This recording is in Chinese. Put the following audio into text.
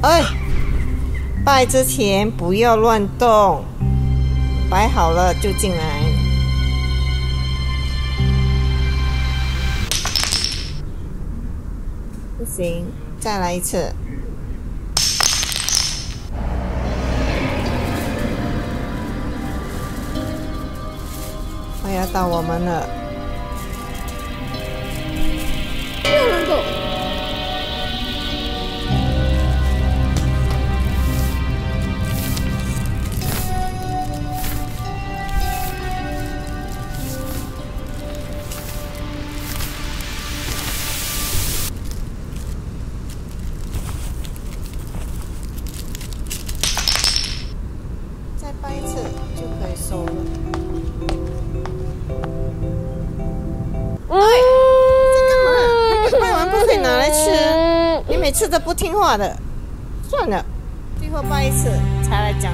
哎，拜之前不要乱动，摆好了就进来。不行，再来一次。快要到我们了。再掰一次就可以收了。嗯，干嘛？掰完不可以拿来吃？你每次都不听话的。算了，最后掰一次才来讲。